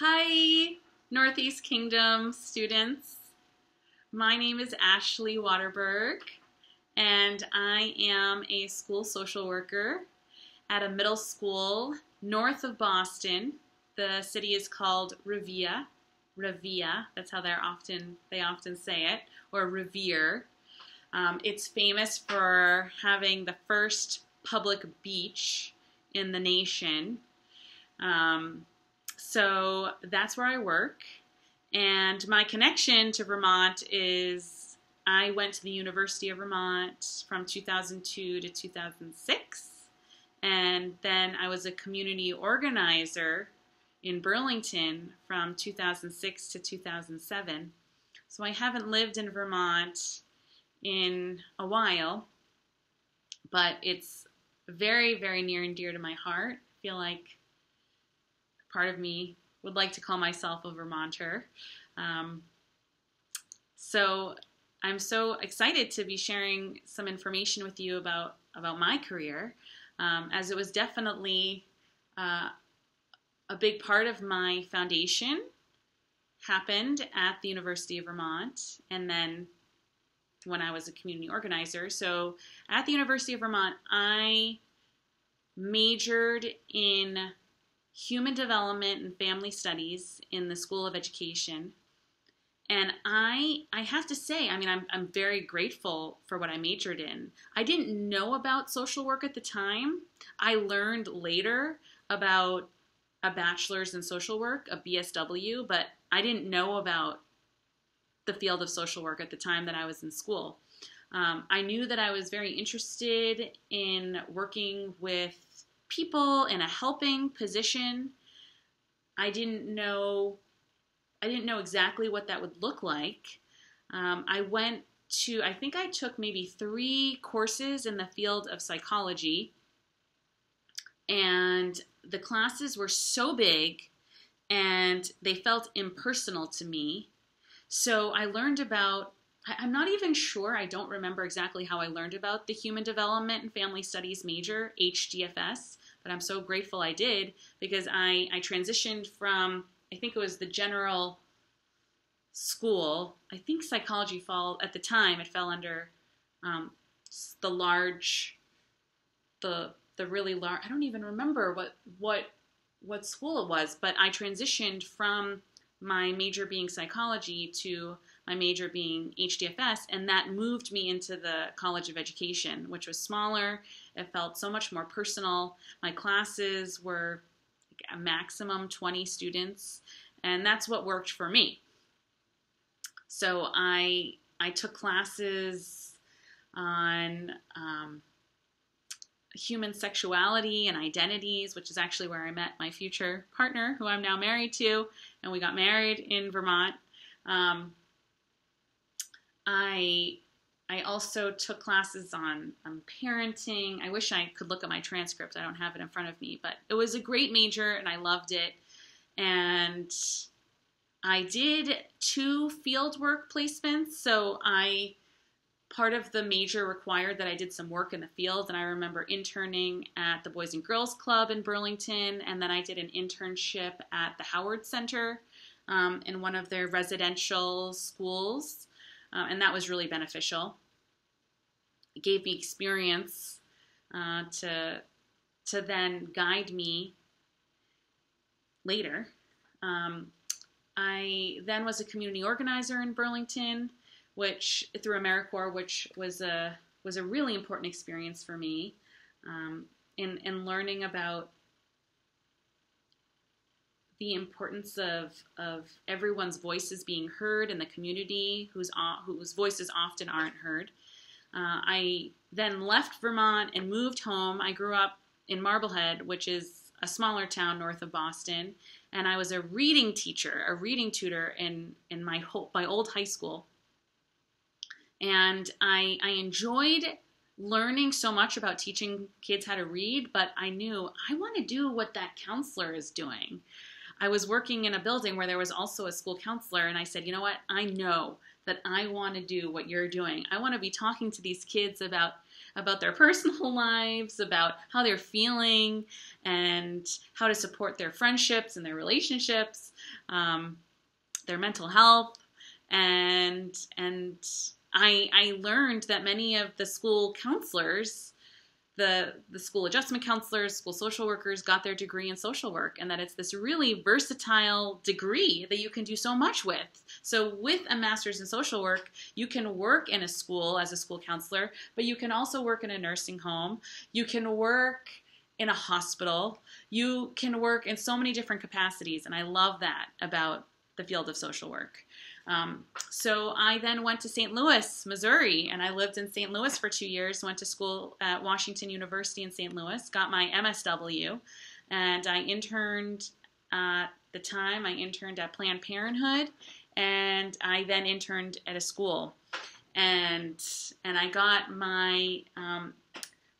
Hi, Northeast Kingdom students. My name is Ashley Waterberg, and I am a school social worker at a middle school north of Boston. The city is called Revere. Revere, that's how they're often they often say it, or Revere. Um, it's famous for having the first public beach in the nation. Um, so that's where I work. And my connection to Vermont is I went to the University of Vermont from 2002 to 2006. And then I was a community organizer in Burlington from 2006 to 2007. So I haven't lived in Vermont in a while, but it's very, very near and dear to my heart. I feel like part of me would like to call myself a Vermonter. Um, so I'm so excited to be sharing some information with you about about my career, um, as it was definitely uh, a big part of my foundation. Happened at the University of Vermont, and then when I was a community organizer. So at the University of Vermont, I majored in human development and family studies in the School of Education. And I I have to say, I mean, I'm, I'm very grateful for what I majored in. I didn't know about social work at the time. I learned later about a bachelor's in social work, a BSW, but I didn't know about the field of social work at the time that I was in school. Um, I knew that I was very interested in working with people in a helping position. I didn't know I didn't know exactly what that would look like. Um, I went to I think I took maybe three courses in the field of psychology, and the classes were so big and they felt impersonal to me. So I learned about I'm not even sure, I don't remember exactly how I learned about the Human Development and Family Studies major, HDFS but I'm so grateful I did because I, I transitioned from, I think it was the general school. I think psychology fall at the time it fell under um, the large, the the really large. I don't even remember what what what school it was, but I transitioned from my major being psychology to my major being HDFS, and that moved me into the College of Education, which was smaller. It felt so much more personal. My classes were a maximum 20 students, and that's what worked for me. So I I took classes on um, human sexuality and identities, which is actually where I met my future partner, who I'm now married to, and we got married in Vermont. Um, I I also took classes on, on parenting. I wish I could look at my transcript. I don't have it in front of me, but it was a great major and I loved it. And I did two field work placements. So I part of the major required that I did some work in the field, and I remember interning at the Boys and Girls Club in Burlington, and then I did an internship at the Howard Center um, in one of their residential schools, uh, and that was really beneficial. It gave me experience uh, to to then guide me later. Um, I then was a community organizer in Burlington which through AmeriCorps, which was a was a really important experience for me um, in in learning about the importance of of everyone's voices being heard in the community whose whose voices often aren't heard. Uh, I then left Vermont and moved home. I grew up in Marblehead, which is a smaller town north of Boston, and I was a reading teacher, a reading tutor in in my whole, my old high school and I, I enjoyed learning so much about teaching kids how to read, but I knew I want to do what that counselor is doing. I was working in a building where there was also a school counselor, and I said, you know what? I know that I want to do what you're doing. I want to be talking to these kids about about their personal lives, about how they're feeling, and how to support their friendships and their relationships, um, their mental health, and and I I learned that many of the school counselors the the school adjustment counselors, school social workers got their degree in social work, and that it's this really versatile degree that you can do so much with. So, with a master's in social work, you can work in a school as a school counselor, but you can also work in a nursing home. You can work in a hospital. You can work in so many different capacities, and I love that about the field of social work. Um, so I then went to St. Louis, Missouri, and I lived in St. Louis for two years. Went to school at Washington University in St. Louis, got my MSW, and I interned at the time. I interned at Planned Parenthood, and I then interned at a school, and and I got my um,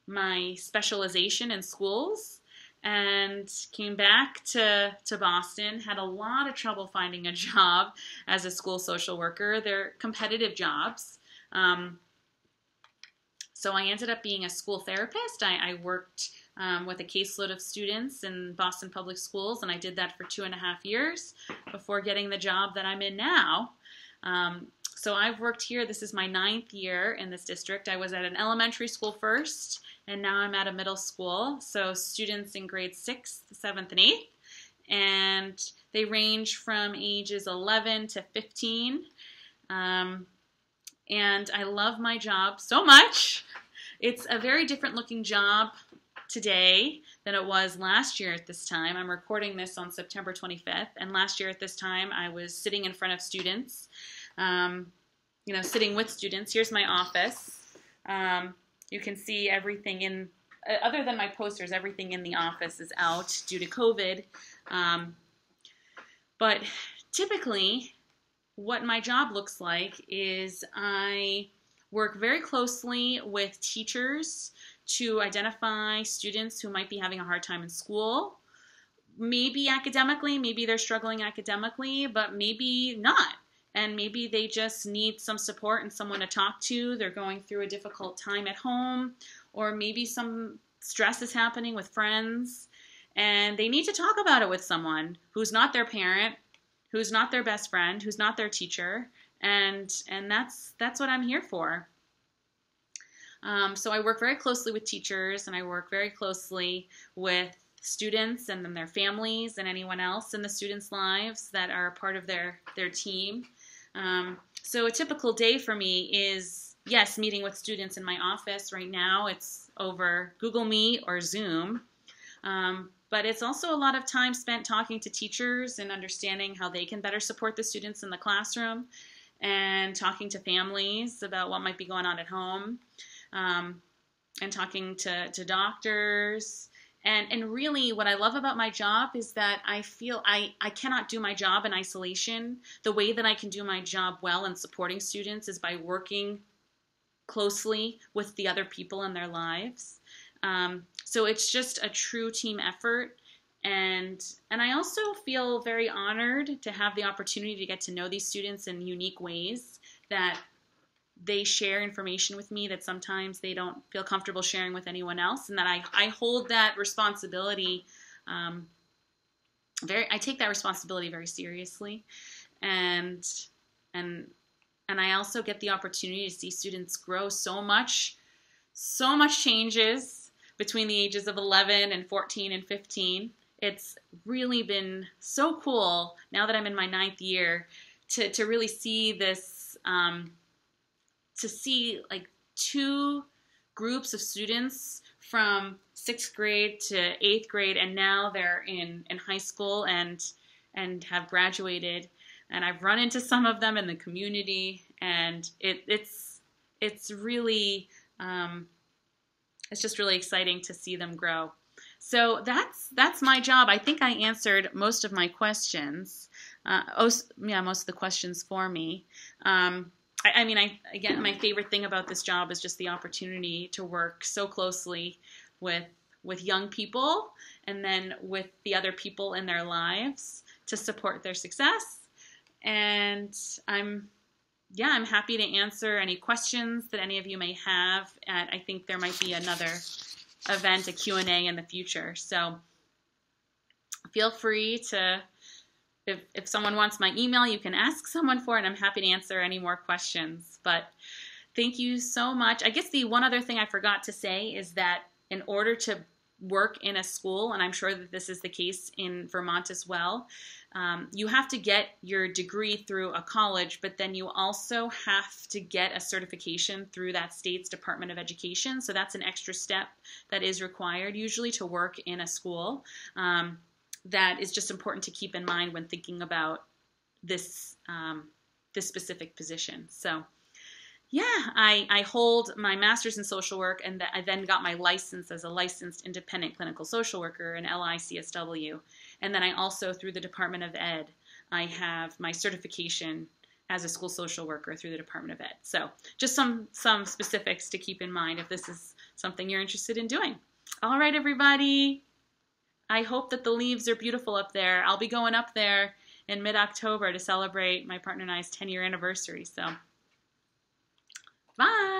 my specialization in schools and came back to, to Boston. Had a lot of trouble finding a job as a school social worker. They're competitive jobs. Um, so I ended up being a school therapist. I, I worked um, with a caseload of students in Boston Public Schools, and I did that for two and a half years before getting the job that I'm in now. Um, so I've worked here. This is my ninth year in this district. I was at an elementary school first, and now I'm at a middle school. So students in grade sixth, seventh, and eighth, and they range from ages 11 to 15. Um, and I love my job so much. It's a very different looking job today than it was last year at this time. I'm recording this on September 25th, and last year at this time I was sitting in front of students um, you know, sitting with students. Here's my office. Um, you can see everything in, uh, other than my posters, everything in the office is out due to COVID. Um, but typically, what my job looks like is I work very closely with teachers to identify students who might be having a hard time in school. Maybe academically, maybe they're struggling academically, but maybe not and maybe they just need some support and someone to talk to. They're going through a difficult time at home, or maybe some stress is happening with friends, and they need to talk about it with someone who's not their parent, who's not their best friend, who's not their teacher, and and that's that's what I'm here for. Um, so I work very closely with teachers, and I work very closely with students and then their families and anyone else in the students' lives that are part of their their team. Um, so a typical day for me is, yes, meeting with students in my office. Right now it's over Google Meet or Zoom. Um, but it's also a lot of time spent talking to teachers and understanding how they can better support the students in the classroom and talking to families about what might be going on at home um, and talking to, to doctors and and really what i love about my job is that i feel i i cannot do my job in isolation. The way that i can do my job well in supporting students is by working closely with the other people in their lives. Um, so it's just a true team effort. And and i also feel very honored to have the opportunity to get to know these students in unique ways that they share information with me that sometimes they don't feel comfortable sharing with anyone else, and that I, I hold that responsibility um, very. I take that responsibility very seriously, and and and I also get the opportunity to see students grow so much. So much changes between the ages of 11 and 14 and 15. It's really been so cool now that I'm in my ninth year to, to really see this um, to see like two groups of students from sixth grade to eighth grade, and now they're in, in high school and and have graduated. And I've run into some of them in the community, and it, it's it's really um, it's just really exciting to see them grow. So that's that's my job. I think I answered most of my questions. Uh, oh, yeah, most of the questions for me. Um, I, I mean, I again, my favorite thing about this job is just the opportunity to work so closely with with young people and then with the other people in their lives to support their success. And I'm yeah, I'm happy to answer any questions that any of you may have. And I think there might be another event, a Q&A in the future. So feel free to, if, if someone wants my email, you can ask someone for it. And I'm happy to answer any more questions. But thank you so much. I guess the one other thing I forgot to say is that in order to work in a school, and I'm sure that this is the case in Vermont as well, um, you have to get your degree through a college, but then you also have to get a certification through that state's Department of Education. So that's an extra step that is required usually to work in a school. Um, that is just important to keep in mind when thinking about this um, this specific position. So yeah, I, I hold my master's in social work and I then got my license as a licensed independent clinical social worker in LICSW. And then I also, through the Department of Ed, I have my certification as a school social worker through the Department of Ed. So just some, some specifics to keep in mind if this is something you're interested in doing. All right, everybody. I hope that the leaves are beautiful up there. I'll be going up there in mid October to celebrate my partner and I's 10 year anniversary. So, bye.